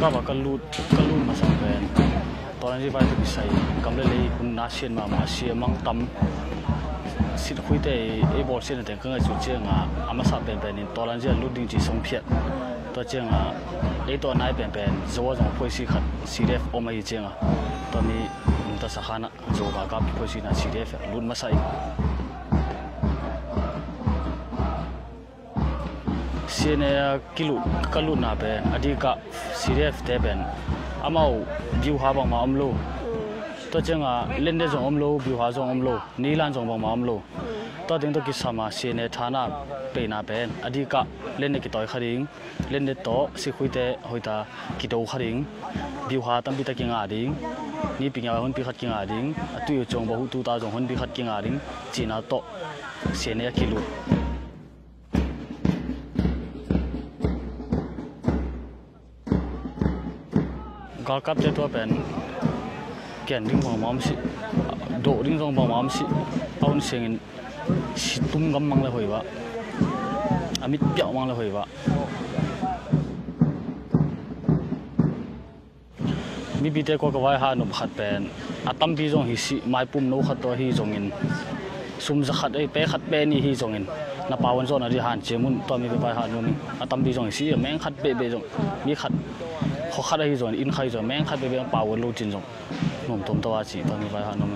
ka ba ka lut ka lut ma sang ben to ni vai tu sai kam le le kun na sien ma ma sia mang tam sit khui te e bol sian te ka chu che nga ama sa ben ben in to lan je lut ding chi song phiat to che nga e to nai ben ben zo zo phoi si khat cdf o mai che nga to ni ta sa khana zo ga ka phoi si na cdf lut ma sai sene kilu kalu na ben adika cdf te ben. Amau view ha bang ma amlo. To chenga lende jong amlo view ha jong amlo nilan jong bang ma amlo. To ding to kisama sene thana pe na ben. Adika lende ki toy kharing lende to si khuite hoita ki do kharing view ha tam bi ta kinga ding. Ni pinya hon pi khat kinga ding. Atu chong bahu tu ta jong hon bi khat kinga ding. China to sene kilu ga kap te to pen ken ding bang mam si do ding jong bang mam si aun sengin si tum gam mang le hoi wa amit piao mang le hoi wa mi bi te ko ka wai ha no khat pen atam bi jong hi si mai pum no khat to hi jong in sum za khat ai pe khat pe ni hi jong in na pawon zon ari han chemun to mi bi bai ha no ni atam bi jong si meng khat pe be jong mi khat khó khăn ấy rồi, in khay rồi, mẹ khát bây giờ bảo luôn chín rồi nôm tôm tao chỉ bằng vai hà nôm